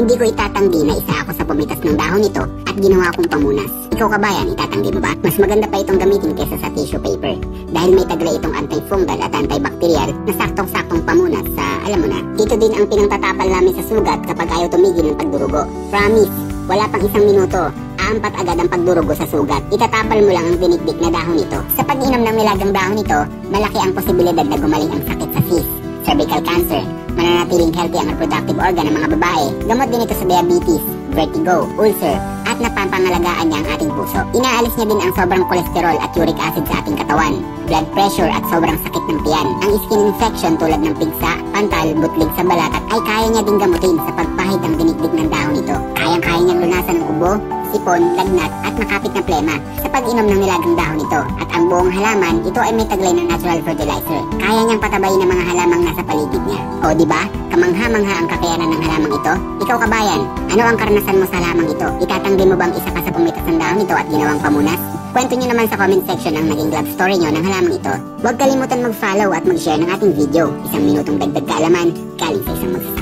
Hindi ko itatanggi na isa ako sa pumitas ng dahon nito at ginawa kong pamunas. Ikaw kabayan, itatanggi mo ba? Mas maganda pa itong gamitin kaysa sa tissue paper dahil may taglay itong antifungal at antibacterial na saktong-saktong pamunas sa, alam mo na, ito din ang pinangtatapal namin sa sugat kapag ayaw tumigil ng pagdurugo. Promise, wala pang isang minuto, aampat agad ang pagdurugo sa sugat. Itatapal mo lang ang dinikdik na dahon nito. Sa pag-inom ng nilagang dahon nito, malaki ang posibilidad na gumaling ang sakit sa cyst, cervical cancer, mananatiling healthy ang reproductive organ ng mga babae. Gamot din ito sa diabetes, vertigo, ulcer, at napapangalagaan niya ang ating puso. Inaalis niya din ang sobrang kolesterol at uric acid sa ating katawan, blood pressure at sobrang sakit ng tiyan. Ang skin infection tulad ng pigsa, pantal, butlig sa balat at ay kaya niya din gamutin sa pagpahid ng dinikdik ng dahon sipon, lagnat at nakapit na plema sa pag-inom ng nilagang dahon nito. At ang buong halaman, ito ay may taglay ng natural fertilizer. Kaya niyang patabayin ang mga halamang nasa paligid niya. O di ba? Kamangha-mangha ang kakayanan ng halamang ito. Ikaw kabayan, ano ang karanasan mo sa halamang ito? Itatanggi mo bang isa ka sa pumitas ng dahon nito at ginawang pamunas? Kwento nyo naman sa comment section ang naging love story nyo ng halamang ito. Huwag kalimutan mag-follow at mag-share ng ating video. Isang minutong dagdag kaalaman, galing sa isang magsasabi.